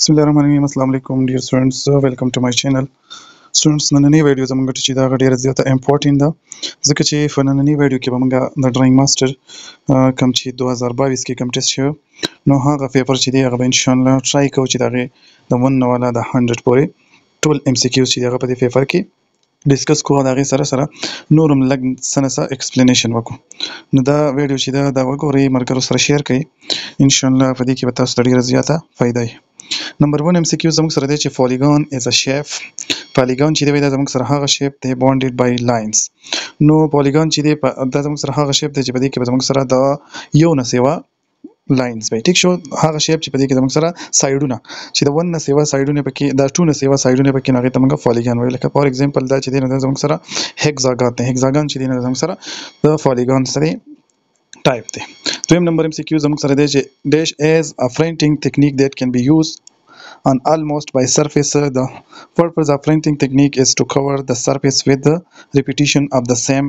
بسم الله الرحمن الرحیم السلام علیکم ډیر سټوډنټس ویلکم ټو مای چینل سټوډنټس نننی ویډیو زموږ ته چې دا ډیره زیاته امپورټنت ده ځکه چې په نننی ویډیو کې به موږ د ډرایینګ ماستر کم چې 2022 کې کم ټیسټ شو نو هغه پیپر چې دی هغه به ان شاء الله ټرای کوو چې دا د 1 نه والا د 100 پورې ټول ایم سی کیوز چې هغه په دې پیپر کې ډیسکس کوو دا غي سره سره نور هم لګ سنسا ایکسپلینیشن وکړو نو دا ویډیو چې دا دا وګورئ مرګرو سره شیر کړئ ان شاء الله په دې کې به تاسو ته ډیره زیاته فائدہ وي نمبر 1 ام سی کیو زموږ سره دی چې پولیګون از ا شیف پولیګون چې دی دا زموږ سره هغه شیپ دی بونډډ بای لاینز نو پولیګون چې دی دا زموږ سره هغه شیپ دی چې په دې کې به زموږ سره دا یو نه سیوا لاینز به ټیک شو هغه شیپ چې په دې کې زموږ سره سایډونه چې د ون نه سیوا سایډونه پکې دا ټو نه سیوا سایډونه پکې نه غته موږ فالیګان ویل لکه فار ایگزامپل دا چې دینه زموږ سره هکزاګان دی هکزاګان چې دینه زموږ سره د فالیګان سره ټایپ دی دویم نمبر ام سی کیو زموږ سره دی چې ډیش ایز ا فرینټینګ ټیکنیک دیټ کین بی یوز on almost by surface the purpose of printing technique is to cover the surface with the repetition of the same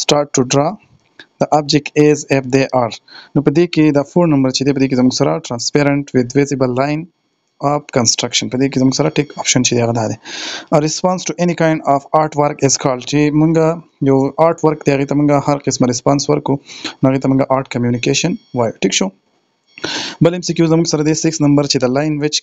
سټارټ ټو ډرا د ابجیکټ ایز اف دی ار نو په دې کې دا فور نمبر چې دی په دې کې زموږ سره ترانسپیرنت وذ ویزیبل لاین اف کنستراکشن په دې کې زموږ سره ټیک اپشن چې دی هغه دا دی ا ریسپانس ټو اني کایند اف آرټ ورک از کالډ چې موږ یو آرټ ورک دی هغه ته موږ هر قسمه ریسپانس ورکو نو هغه ته موږ آرټ کمیونیکیشن وایو ټیک شو بل ام سی کیو زموږ سره دی 6 نمبر چې د لاین وچ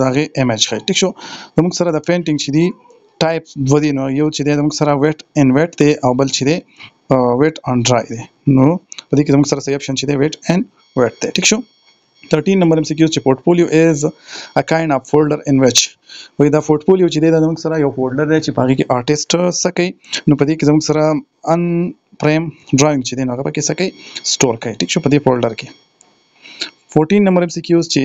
دا غي ایمیج خې ټیک شو زموږ سره د پینټینګ چې دی ټایپ دوه دی نو یو چې دی زموږ سره ویټ ان ویټ دی او بل چې دی ویټ ان ډرای دی نو په دې کې زموږ سره سې اپشن چې دی ویټ ان ویټ دی ټیک شو 13 نمبر ام سی کیو چې پورټفولیو از ا کاین اف فولډر ان ویچ وای دا پورټفولیو چې دی دا زموږ سره یو فولډر دی چې په هغه کې آرټیست څه کوي نو په دې کې زموږ سره ان پریم ډرایینګ چې دی نو هغه پکې څه کوي سٹور کوي ټیک شو په دې فولډر کې 14 نمبر ام سی کیوز چې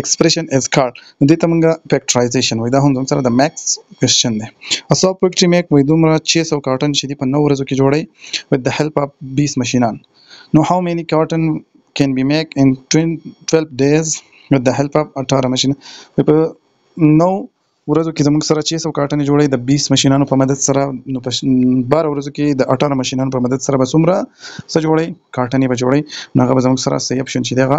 expression is called دې ته موږ فیکټرایزیشن وایي دا هم زموږ سره د ماکس کوېشن دی اصاب فیکټري میک وایي دومره چې سو کارټن چې دي په نو ورځو کې جوړي with the help of 20 ماشینان نو how many carton can be make in 12 days with the help of 18 ماشین په نو ورځو کې زموږ سره چې سو کارټن جوړي د 20 ماشینانو په مدد سره نو په 12 ورځو کې د 18 ماشینانو په مدد سره به څومره څه جوړي کارټنې به جوړي نو هغه به زموږ سره صحیح اپشن چې دغه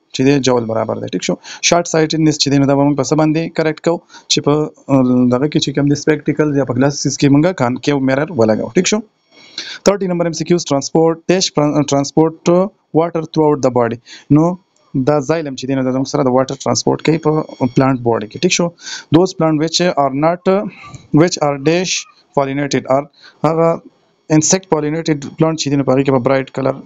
چې دی جول برابر دی ټیک شو شارټ سایټډنس چې دی نو دا به موږ په څه باندې کریکټ کوو چې په دغه کې چې کوم دی سپیکټیکل یا په ګلاسز کې موږ کانکیو میرر ولګو ټیک شو 30 نمبر ام سی کیوز ترانسپورت دیش ترانسپورت واټر ثرو اوټ د باډي نو دا زایلم چې دی نو دا موږ سره د واټر ترانسپورت کوي په پلانټ باډي کې ټیک شو دوز پلانټ وچ ار ناټ وچ ار دیش پالینیټډ ار هغه انسیکټ پالینیټډ پلانټ چې دی نو په هغه کې په برایټ کلر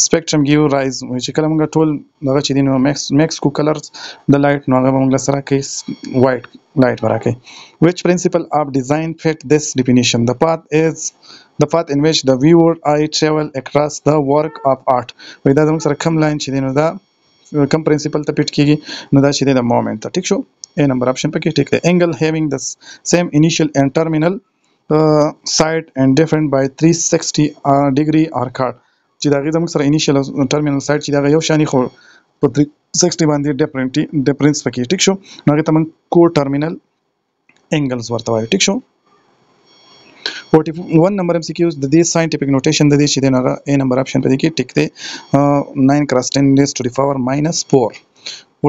سپیکټرم ګیو رایز چې کله موږ ټول دغه چې دین میکس میکس کو کلرز د لایټ نو هغه موږ سره کوي وایټ لایټ ورکه which principle of design fit this definition the path is the path in which the viewer eye travel across the work of art وای دا موږ سره کم لاین چې دین دا کم پرنسپل ته پیټ کیږي نو دا چې د مومنت ټیک شو اے نمبر آپشن پکې ټیک دی انګل هیوینګ د سیم انیشل اینڈ ټرمینل سایډ اینډ ډیفرنٹ بای 360 ډیګري آر کارډ چې دا غي زموږ سره انیشل ټرمینل سایډ چې دا یو شانی خو په 360 باندې ډیفرنٹ ډیفرنس پکې ټیک شو نو هغه ته موږ کو ټرمینل انګلز ورته وایو ټیک شو 41 نمبر ام سی کیوز د دې ساينټیفیک نوټیشن د دې چې د نغه ا نمبر اپشن په دې کې ټیک دی 9 کراس 10 ریز ټو دی پاور ماینس 4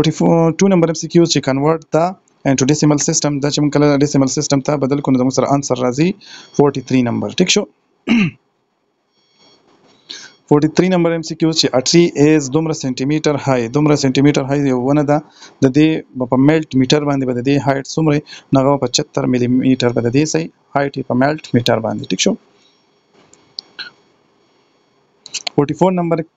42 نمبر ام سی کیوز چې کنورټ دا انټو ډیسیمل سیستم دا چې موږ کله ډیسیمل سیستم ته بدل کړو نو زموږ سره انسر راځي 43 نمبر ټیک شو 43 نمبر ایم سی کیو چې اټری ایز دومره سانتي میټر های دومره سانتي میټر های یو ونه ده د دې په میلټ میټر باندې به د دې هایټ څومره نغه په 75 ملي میټر به د دې سي هایټ په میلټ میټر باندې ټیک شو 44 نمبر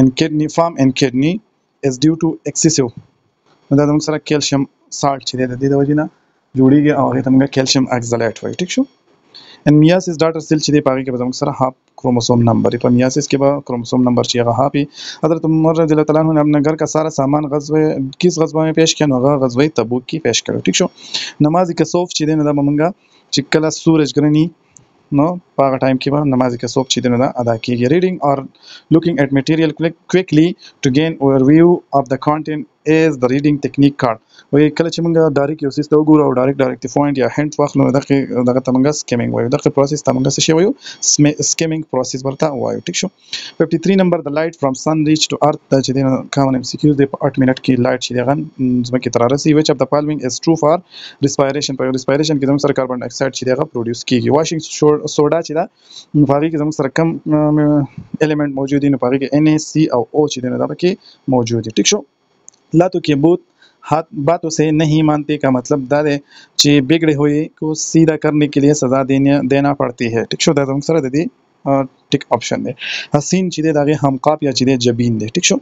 ان کډنی فارم ان کډنی از ډیو ټو ایکسیسو نو دا زموږ سره کیلشیم سالټ چې دی د دې د وجې نه جوړیږي او هغه ته موږ کیلشیم اکزالیټ وایي ټیک شو ان میاسیس ډاټر سیل چې دی پاره کې به زموږ سره هاپ کروموسوم نمبر په میاسیس کې به کروموسوم نمبر چې هغه هاپي حضرت عمر رضی الله تعالی عنہ نګر کا سارا سامان غزوه کیس غزوه میں پیش کیا نو هغه غزوه تبوک کې پیش کړو ټیک شو نماز کسوف چې دی نو دا موږ چې کله سورج ګرنی نو په هغه ټایم کې به نماز کې څوک چې دنه ادا کیږي ریډینګ اور لوکینګ اټ میټیریل کویکلی ټو ګین اور ویو اف د کانټینټ از د ریډینګ ټیکنیک کارت وی کله چې موږ ډایرک یو سیس ته وګورو او ډایرک ډایرک ته پوینټ یا هند واخلو نو دغه دغه تمنګ سکیمینګ وایو دغه پروسس تمنګ څه شی وایو سکیمینګ پروسس ورته وایو ټیک شو 53 نمبر د لایټ فرام سن ریچ ټو ارث دا چې د کامن ام سی کیو د په 8 منټ کې لایټ چې دغه زمکه تر رسي وچ اپ د فالوینګ از ټرو فار ریسپایریشن په ریسپایریشن کې زموږ سره کاربن ډای اکساید چې دغه پروډوس کیږي واشینګ سوډا چې دا په هغه کې زموږ سره کم الیمنت موجود دي نو په هغه کې ان ای سی او او چې دغه پکې موجود دي ټیک شو لاتو کې بوت هات باتو سه نهي مانتي کا مطلب دا دی چې بګړې هوي کو سیدا کرنې کې لیه سزا دینه دینا پړتي هي ټیک شو دا زموږ سره د دې ټیک اپشن دی حسین چې دا غي همقاپ یا چې جبین دی ټیک شو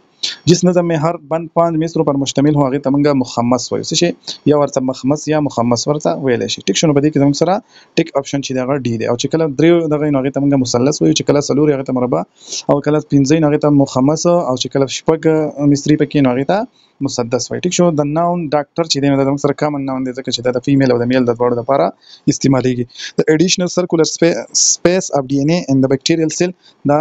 جس نظم مې هر بند پنځ مصرو پر مشتمل هو هغه تمنګ مخمس وایو څه شي یا ورته مخمس یا مخمس ورته ویل شي ټیک شو نو بده کې زموږ سره ټیک اپشن چې دغه ډي دی او چې کله درې دغه نو هغه ته موږ مثلث وایو چې کله څلور هغه ته مربع او کله پنځه نو هغه ته مخمس او چې کله شپږ مصری پکې نو هغه ته مسدس وایي ټیک شو د ناون ډاکټر چې دی نو د موږ سره کامن ناون دی ځکه چې دا د فیمیل او د میل د دواړو لپاره استعمالیږي د اډیشنل سرکولر سپیس اف ډي ان ای ان د بکټیریل سیل دا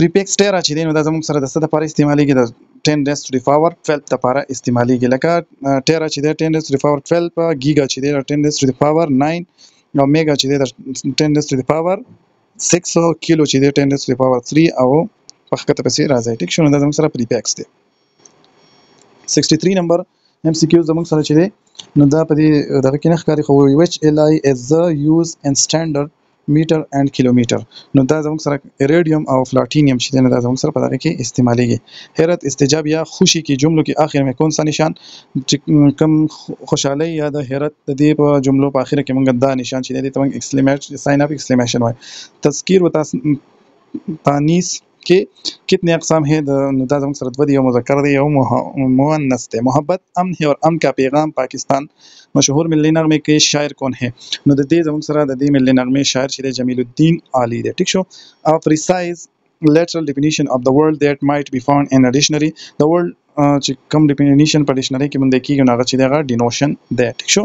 پریفکس ټیرا چې دی نو دا زموږ سره د څه لپاره استعمالیږي د 10 ریس ټو دی پاور 12 لپاره استعمالیږي لکه ټیرا چې دی 10 ریس ټو دی پاور 12 ګیګا چې دی 10 ریس ټو دی پاور 9 او میګا چې دی 10 ریس ټو دی پاور 6 او کیلو چې دی 10 ریس ټو دی پاور 3 او په خکته پسې راځي ټیک شو نو دا زموږ سره پریفکس دی 63 نمبر ام سی کیو زموږ سره چې دی نو دا په دې دغه کې نه ښکاري خو ویچ ال آی از د یوز ان سټانډرډ میټر اینډ کیلومتر نو دا زموږ سره ایریډیم او فلاټینیم چې نه دا زموږ سره په دغه کې استعمالیږي حیرت استجاب یا خوشي کې جملو کې اخر مې کون سا نشان چې کم خوشحالي یا د حیرت د دې په جملو په اخر کې موږ دا نشان چې دې ته موږ ایکسلیمیټ ساين اپ ایکسلیمیشن وای تذکیر و تانیس کې کتنې اقسام هې د نو دا زموږ سره دوه دي یو مذکر دی یو مؤنث دی محبت امن هې اور امن کا پیغام پاکستان مشهور ملي نغمه کې شاعر کون هې نو د دې زموږ سره د دې ملي نغمه شاعر چې دی جمیل الدین عالی دی ټیک شو او پریسایز lateral definition of the world that might be found in a dictionary the world چې کوم ډیفینیشن په ډکشنری کې مونږ کیږي نو هغه چې دغه ډینوشن دی ټیک شو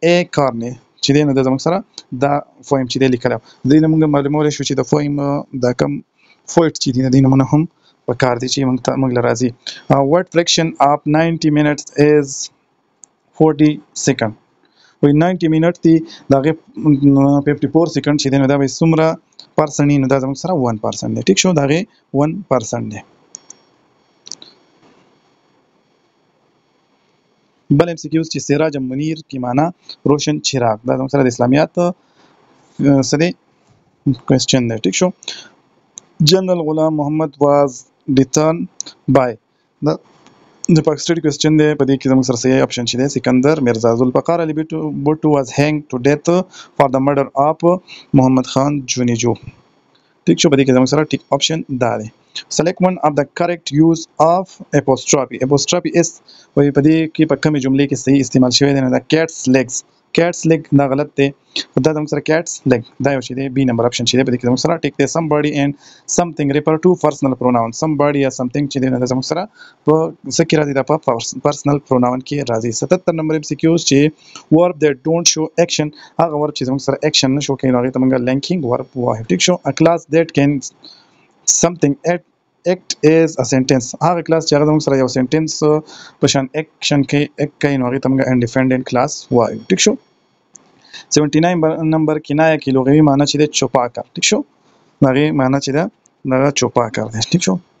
ای کارنې چې دی نو د زموږ سره دا فویم چې دی لیکلی دی نه موږ معلومولی شو چې د فویم دا کم فویټ چې دی نه دی نه موږ هم په کار دی چې موږ ته موږ له راځي ورډ فریکشن اف 90 منټس از 40 سیکنډ وی 90 منټ دی دا غي 54 سیکنډ چې دی نو دا به سمره پرسنټ نه دا زموږ سره 1% دی ټیک شو دا غي 1% دی بل ایم سی کیوز چې سراج منیر کی معنا روشن چراغ دا زموږ سره د اسلامیات سره کوېسچن دی ټیک شو جنرال غلام محمد واز ډیتن بای دا د پاکستان کوېسچن دی په دې کې زموږ سره صحیح اپشن چې دی سکندر مرزا ذوالفقار علي بوټو واز هینګ ټو ډیت فار د مرډر اپ محمد خان جونیجو ټیک شو په دې کې زموږ سره ټیک آپشن دا دی سلیکټ ون اف د کریکټ یوز اف اپوسترافي اپوسترافي اس وي په دې کې په کومې جملې کې صحیح استعمال شوی دی نه دا کیټس لیګز کیټس لیګ دا غلط دی دا زموږ سره کیټس لیګ دا یو شی دی بی نمبر آپشن شي دی په دې کې زموږ سره ټیک دی سم باډي اینډ سم ثینګ ریفر ټو پرسنل پروناون سم باډي یا سم ثینګ چې دی نه زموږ سره په څه کې راځي دا په پرسنل پروناون کې راځي 77 نمبر ایم سی کیوز چې ورب د ډونټ شو اکشن هغه ورب چې زموږ سره اکشن نشو کوي نو هغه ته موږ لینکینګ ورب وایو ټیک شو ا کلاس دیټ کین سمثینګ اټ اکټ از ا سنټنس هغه کلاس چې هغه موږ سره یو سنټنس په شان اکشن کوي اک کوي نو هغه ته موږ انډیپندنت کلاس وایو ټیک شو 79 نمبر کنایه کې لغوي معنی چې د چوپاکر ټیک شو هغه معنی چې دا د چوپاکر دی ټیک شو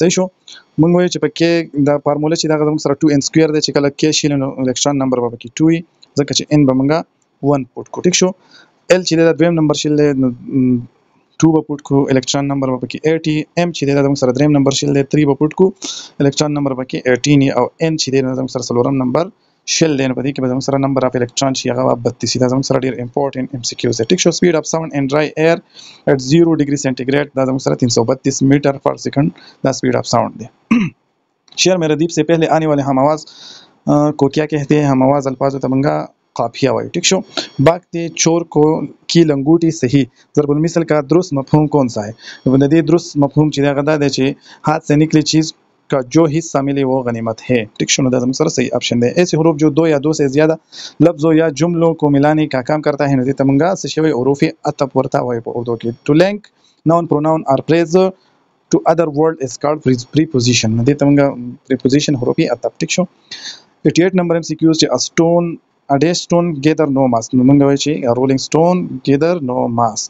صحیح شو مونږ وایو چې په کې دا فارموله چې دا زموږ سره 2n سکوير دی چې کله کې شي نو الکترون نمبر به کې 2 وي ځکه چې n به مونږه 1 پټ کو ټیک شو l چې دا دویم نمبر شیل دی نو 2 به پټ کو الکترون نمبر به کې 80 m چې دا زموږ سره دریم نمبر شیل دی 3 به پټ کو الکترون نمبر به کې 18 او n چې دا زموږ سره څلورم نمبر شل دی نو په دې کې به زموږ سره نمبر اف الکترون شي هغه به 32 دا زموږ سره ډیر امپورټنت ام سی کیو دی ټیک شو سپیډ اف ساوند ان ډرای ایر اټ 0 ډیګري سنټیګریډ دا زموږ سره 332 میټر پر سیکنډ دا سپیډ اف ساوند دی شعر میرے دیپ سے پہلے آنے والے ہم آواز کو کیا کہتے ہیں ہم آواز الفاظ و تمنگا قافیہ وایو ٹھیک شو باغ ته چور کو کی لنګوټي صحیح ضرب المثل کا درست مفهوم کون سا ہے د دې درست مفهوم چې دا غدا دی چې حادثه نکلی چیز کا جو حصه ملي وو غنیمت هې. ټیک شو نو دا زموږ سره صحیح اپشن دی ایسې حروف جو دو یا دو سې زیاده لفظو یا جملو کو ملانے کا کام کرتا هې نو دې ته موږ څه شوی حروف عطف ورته وایو په اردو کې ټو لینک ناون پروناون ار پریز ټو ادر ورډ از کالډ پریپوزیشن نو دې ته موږ پریپوزیشن حروف عطف ټیک شو 88 نمبر ایم سی کیوز چې اسټون اډې سټون ګیدر نو ماس نو موږ وایو چې رولینګ سټون ګیدر نو ماس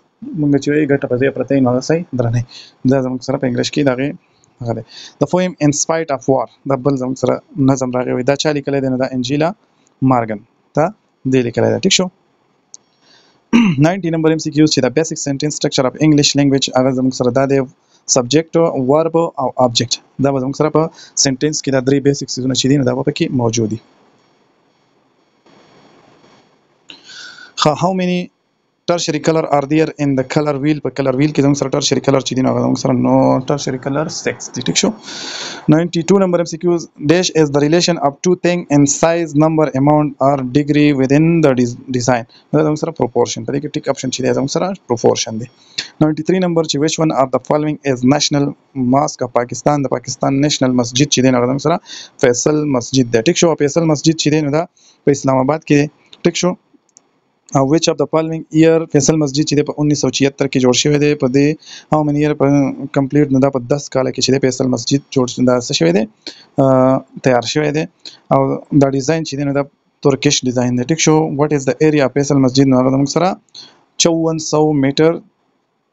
موږ چې وایو ګټه په ځای پرته نو هغه صحیح درنه دا زموږ سره په انګلیش کې دغه هغه دی د فویم ان سپایټ اف وار دا بل زموږ سره نظم راغی وي دا چا لیکل دی نو دا انجیلا مارګن ته دی لیکل دی ټیک شو 90 نمبر ایم سی کیوز چې دا بیسیک سنټنس سټرکچر اف انګلیش لینګویج هغه زموږ سره دا دی سبجیکټ ورب او ابجیکټ دا زموږ سره په سنټنس کې دا درې بیسیک سیزونه چې دي نو دا په کې موجود دي خا هاو مینی ټرشری کلر ار دیر ان د کلر ویل په کلر ویل کې زموږ سره ټرشری کلر چې دین هغه زموږ سره نو ټرشری کلر 6 دی ټیک شو 92 نمبر ام سی کیوز ډیش از د ریلیشن اپ ټو ثینګ ان سایز نمبر اماونت ار ډیګری ودین د ډیزاین دا زموږ سره پروپورشن په دې کې ټیک اپشن چې دی زموږ سره پروپورشن دی 93 نمبر چې ویچ ون اف د فالوینګ از نېشنل ماسک اف پاکستان د پاکستان نېشنل مسجد چې دی نه غدم سره فیصل مسجد دی ټیک شو فیصل مسجد چې دی نه دا په اسلام آباد کې ټیک شو او وچ اف د فالوینګ ایئر فیصل مسجد چې په 1976 کې جوړ شوی دی په دې هاو مینی ایئر په کمپلیټ نه دا په 10 کال کې چې فیصل مسجد جوړ شوی دا څه شوی دی تیار شوی دی او دا ډیزاین چې نه دا ترکیش ډیزاین دی ټیک شو واټ از د ایریا فیصل مسجد نه غوډم سره 5400 میټر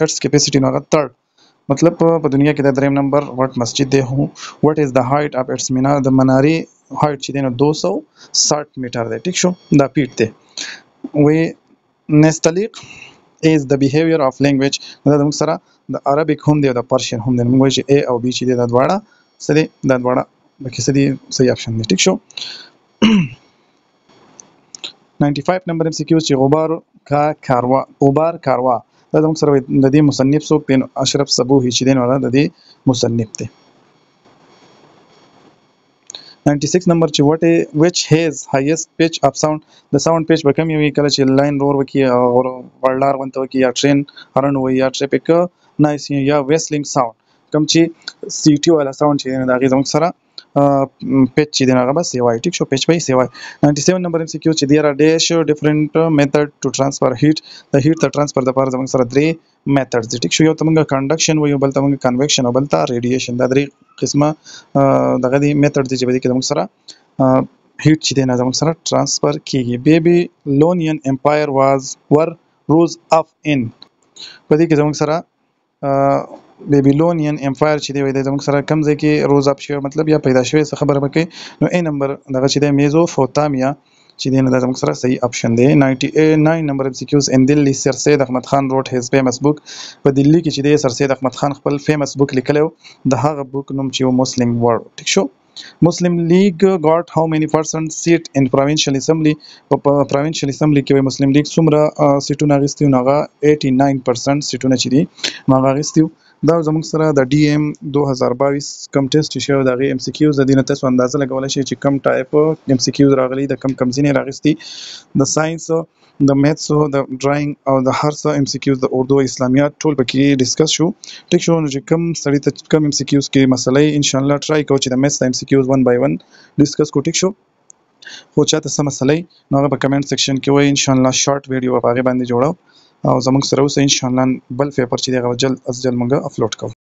هرټز کیپاسټي نو هغه تړ مطلب په دنیا کې د دریم نمبر غټ مسجد دی هو وات از د هایټ اف اټس مینا د منارې هایټ چې دی نو 260 میټر دی ټیک شو دا پیټ دی وی نستلیق از د بیهیویر اف لینګویج دا د موږ سره د عربیک هم دی او د پرشین هم دی موږ وایو چې ا او بی چې دی دا دواړه سره دا دواړه پکې سدي صحیح اپشن دی ټیک شو 95 نمبر ام سی کیو چې غبار کا کاروا غبار کاروا دا زموږ سره د دې مصنف څوک دی اشرف صبوحي چې دی نو د دې مصنف دی 96 نمبر چې وټ وچ هیز هایست پیچ اپ ساوند د ساوند پیچ به کم وي کله چې لاین رور وکي او ورلار ونته وکي یا ټرین هرن وي یا ټریفیک نایس یا ویسلینګ ساوند کوم چې سیټي والا ساوند چې دا غي زموږ سره پیچ چې دی هغه به سیوای ټیک شو پیچ به یې سیوای 97 نمبر ایم سی کیو چې دی را ډیش ډیفرنٹ میتھډ ټو ترانسفر هیټ د هیټ د ترانسفر لپاره زموږ سره درې میتھډز دي ټیک شو یو ته موږ کنډکشن وایو بل ته موږ کنویکشن او بل ته ریډیشن دا درې قسمه دغه دي میتھډ دي چې به دې کې موږ سره هیټ چې دی نه زموږ سره ترانسفر کیږي بیبي لونین امپایر واز ور روز اف ان په دې کې زموږ سره بیبیلونین امپایر چې دی وای د زموږ سره کم ځای کې روز اپ شوی مطلب یا پیدا شوی څه خبره پکې نو ای نمبر دغه چې دی میزو فوتامیا چې دی نو د زموږ سره صحیح اپشن دی 99 نمبر ایم سی کیوز ان دلی سر سید احمد خان روټ هیز فیمس بوک په دلی کې چې دی سر سید احمد خان خپل فیمس بوک لیکلی و د هغه بوک نوم چې و مسلم ورډ ټیک شو مسلم لیګ ګاټ هاو مینی پرسنټ سیټ ان پروینشل اسمبلی په پروینشل اسمبلی کې مسلم لیګ څومره سیټونه اغستي نو هغه 89% سیټونه چې دي هغه اغستي دا زموږ سره د ډي ایم 2022 کم ټیسټ چې شوی دا غي ایم سی کیوز د دینه تاسو اندازه لګولای شئ چې کم ټایپ ایم سی کیوز راغلي د کم کم ځینې راغستي د ساينس د میتسو د ډراینګ او د هر څه ایم سی کیوز د اردو اسلامیات ټول پکې ډیسکس شو ټیک شو نو چې کم سړی ته کم ایم سی کیوز کې مسله ان شاء الله ټرای کو چې د میتس د ایم سی کیوز 1 بای 1 ډیسکس کو ټیک شو خو چاته سم مسله نو هغه په کمنټ سیکشن کې وای ان شاء الله شارټ ویډیو په هغه باندې جوړو او زموږ سره اوس ان شاء الله بل پیپر چې دی هغه جلد از جلد موږ افلوډ کوو